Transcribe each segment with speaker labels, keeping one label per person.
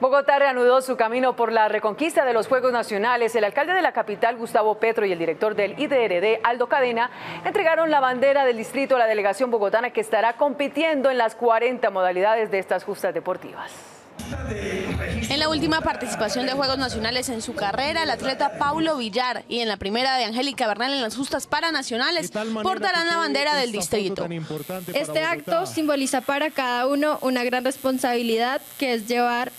Speaker 1: Bogotá reanudó su camino por la reconquista de los Juegos Nacionales. El alcalde de la capital, Gustavo Petro, y el director del IDRD, Aldo Cadena, entregaron la bandera del distrito a la delegación bogotana que estará compitiendo en las 40 modalidades de estas justas deportivas.
Speaker 2: En la última participación de Juegos Nacionales en su carrera, el atleta Paulo Villar y en la primera de Angélica Bernal en las justas paranacionales portarán la bandera del distrito.
Speaker 3: Este acto simboliza para cada uno una gran responsabilidad que es llevar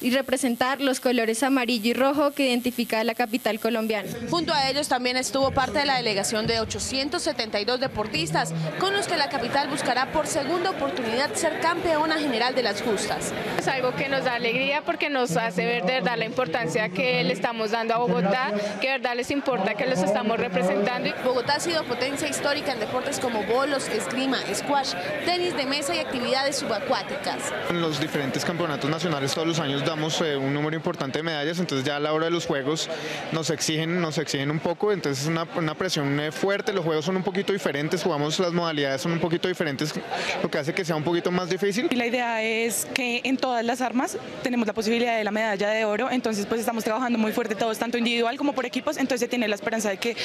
Speaker 3: y representar los colores amarillo y rojo que identifica la capital colombiana.
Speaker 2: Junto a ellos también estuvo parte de la delegación de 872 deportistas, con los que la capital buscará por segunda oportunidad ser campeona general de las justas.
Speaker 4: Es algo que nos da alegría porque nos hace ver de verdad la importancia que le estamos dando a Bogotá, que de verdad les importa que los estamos representando.
Speaker 2: Bogotá ha sido potencia histórica en deportes como bolos, esgrima, squash, tenis de mesa y actividades subacuáticas.
Speaker 5: En los diferentes campeonatos nacionales todos los años damos eh, un número importante de medallas, entonces ya a la hora de los juegos nos exigen, nos exigen un poco, entonces es una, una presión eh, fuerte, los juegos son un poquito diferentes, jugamos las modalidades son un poquito diferentes, lo que hace que sea un poquito más difícil.
Speaker 6: La idea es que en todas las armas tenemos la posibilidad de la medalla de oro, entonces pues estamos trabajando muy fuerte todos, tanto individual como por equipos, entonces se tiene la esperanza de que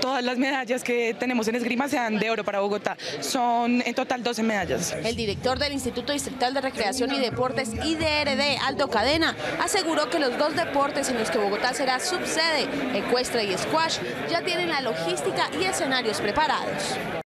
Speaker 6: todas las medallas que tenemos en esgrima sean de oro para Bogotá. Son en total 12 medallas.
Speaker 2: El director del Instituto Distrital de Recreación y Deportes IDRD, Aldo Aseguró que los dos deportes en los que Bogotá será subsede, ecuestre y squash, ya tienen la logística y escenarios preparados.